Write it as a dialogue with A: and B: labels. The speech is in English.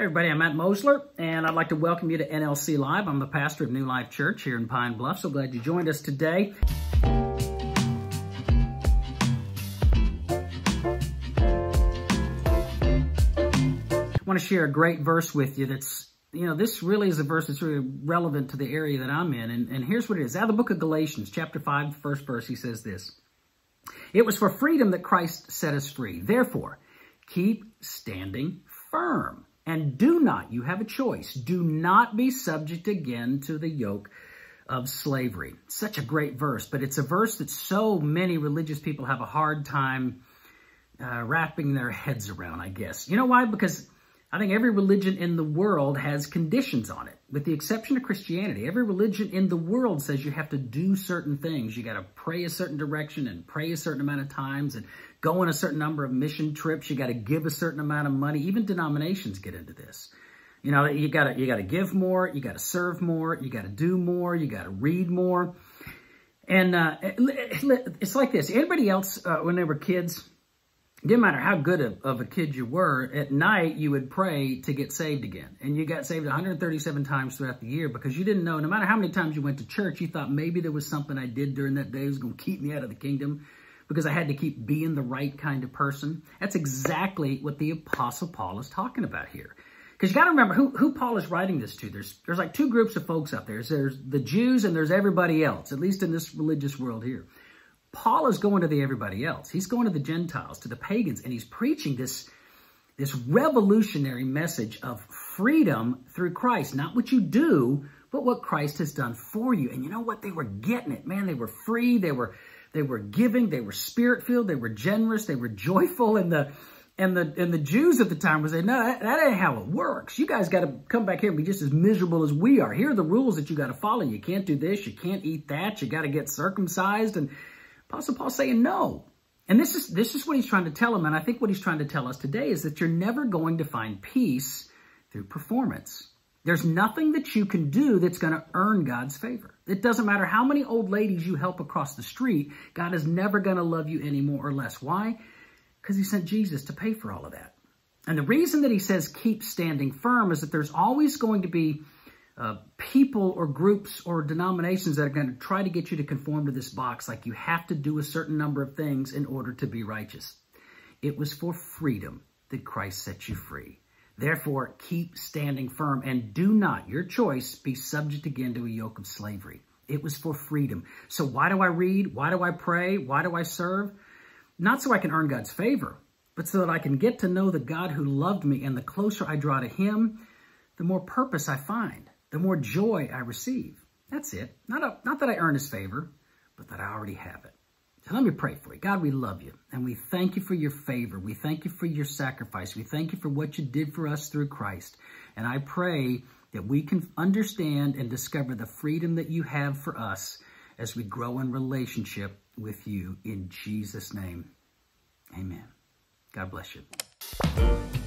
A: Hey everybody, I'm Matt Mosler, and I'd like to welcome you to NLC Live. I'm the pastor of New Life Church here in Pine Bluff. So glad you joined us today. I want to share a great verse with you that's, you know, this really is a verse that's really relevant to the area that I'm in. And, and here's what it is. Out of the book of Galatians, chapter 5, first verse, he says this. It was for freedom that Christ set us free. Therefore, keep standing firm. And do not, you have a choice, do not be subject again to the yoke of slavery. Such a great verse, but it's a verse that so many religious people have a hard time uh, wrapping their heads around, I guess. You know why? Because I think every religion in the world has conditions on it, with the exception of Christianity. Every religion in the world says you have to do certain things. You got to pray a certain direction and pray a certain amount of times and go on a certain number of mission trips. You got to give a certain amount of money. Even denominations get into this. You know, you got to you got to give more, you got to serve more, you got to do more, you got to read more. And uh, it's like this. Anybody else, uh, when they were kids, didn't matter how good of, of, a kid you were, at night you would pray to get saved again. And you got saved 137 times throughout the year because you didn't know, no matter how many times you went to church, you thought maybe there was something I did during that day that was going to keep me out of the kingdom because I had to keep being the right kind of person. That's exactly what the Apostle Paul is talking about here. Because you got to remember who, who Paul is writing this to. There's, there's like two groups of folks out there. There's the Jews and there's everybody else, at least in this religious world here. Paul is going to the everybody else. He's going to the Gentiles, to the pagans, and he's preaching this, this revolutionary message of freedom through Christ. Not what you do, but what Christ has done for you. And you know what? They were getting it, man. They were free. They were, they were giving. They were spirit-filled. They were generous. They were joyful. And the, and the, and the Jews at the time were saying, no, that, that ain't how it works. You guys got to come back here and be just as miserable as we are. Here are the rules that you got to follow. You can't do this. You can't eat that. You got to get circumcised. And Apostle Paul saying no. And this is, this is what he's trying to tell him. And I think what he's trying to tell us today is that you're never going to find peace through performance. There's nothing that you can do that's going to earn God's favor. It doesn't matter how many old ladies you help across the street, God is never going to love you any more or less. Why? Because he sent Jesus to pay for all of that. And the reason that he says keep standing firm is that there's always going to be uh, people or groups or denominations that are going to try to get you to conform to this box, like you have to do a certain number of things in order to be righteous. It was for freedom that Christ set you free. Therefore, keep standing firm and do not, your choice, be subject again to a yoke of slavery. It was for freedom. So why do I read? Why do I pray? Why do I serve? Not so I can earn God's favor, but so that I can get to know the God who loved me. And the closer I draw to him, the more purpose I find the more joy I receive. That's it. Not, a, not that I earn his favor, but that I already have it. So let me pray for you. God, we love you, and we thank you for your favor. We thank you for your sacrifice. We thank you for what you did for us through Christ. And I pray that we can understand and discover the freedom that you have for us as we grow in relationship with you. In Jesus' name, amen. God bless you.